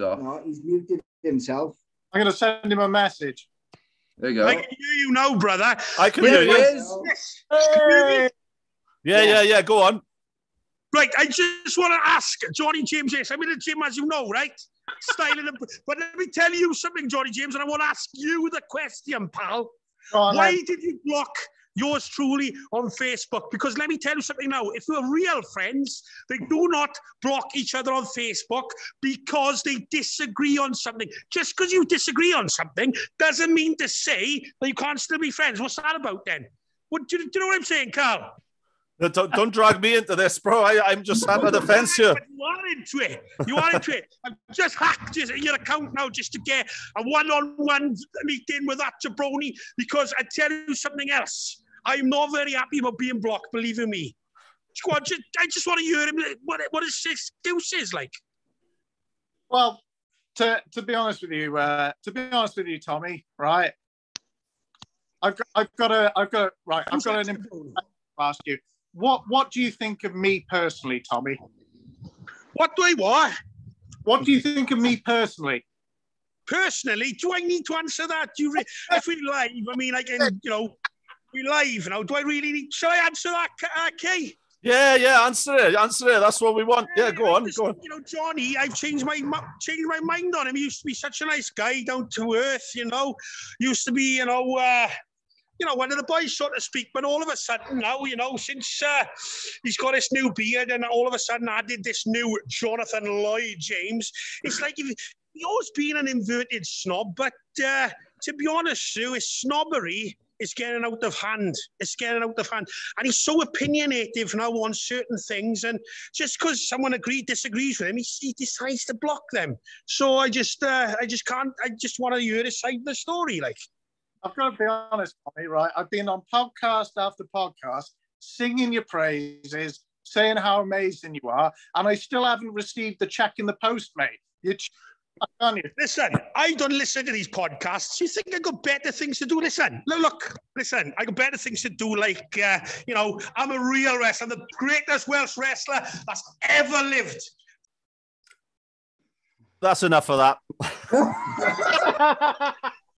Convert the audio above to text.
off. No, he's muted himself. I'm going to send him a message. There you go. I can hear you now, brother. I can There hear you. Yes. Hey! Yeah, yeah, yeah. Go on. Right, I just want to ask Johnny James this. I'm in the gym, as you know, right? Styling them. But let me tell you something, Johnny James, and I want to ask you the question, pal. Go on, Why then. did you block yours truly on Facebook? Because let me tell you something now. If we're real friends, they do not block each other on Facebook because they disagree on something. Just because you disagree on something doesn't mean to say that you can't still be friends. What's that about then? What, do, you, do you know what I'm saying, Carl? Uh, Don't, don't drag me into this, bro. I, I'm just sat on the fence here. You are into it. You are into it. I've just hacked your your account now just to get a one-on-one meeting with that jabroni because I tell you something else. I'm not very happy about being blocked, believe in me. Squad, just, I just want to hear him. What, what his excuse is like. Well, to, to be honest with you, uh, to be honest with you, Tommy, right? I've got, I've got a, I've got, right, I've got an important to ask you. What, what do you think of me personally, Tommy? What do I want? What do you think of me personally? Personally, do I need to answer that? Do you re- if we live, I mean, I can, you know, we live now. Do I really need? Shall I answer that, uh, Kay? Yeah, yeah. Answer it. Answer it. That's what we want. Yeah, go on. Just, Go on. You know, Johnny, I've changed my changed my mind on him. He used to be such a nice guy, down to earth. You know, used to be, you know, uh, you know, one of the boys, so to speak. But all of a sudden now, you know, since uh, he's got this new beard, and all of a sudden I did this new Jonathan Lloyd James. It's like he always been an inverted snob, but uh, to be honest, Sue, his snobbery is getting out of hand. It's getting out of hand. And he's so opinionative now on certain things. And just because someone agree disagrees with him, he, he decides to block them. So I just uh, I just can't I just want to hear his side of the story. Like I've got to be honest, Tommy, right? I've been on podcast after podcast singing your praises, saying how amazing you are, and I still haven't received the check in the post, mate. You, ch- can't you? Listen, I don't listen to these podcasts. You think I got better things to do? Listen, look, look listen, I got better things to do. Like, uh, you know, I'm a real wrestler, I'm the greatest Welsh wrestler that's ever lived. That's enough of that.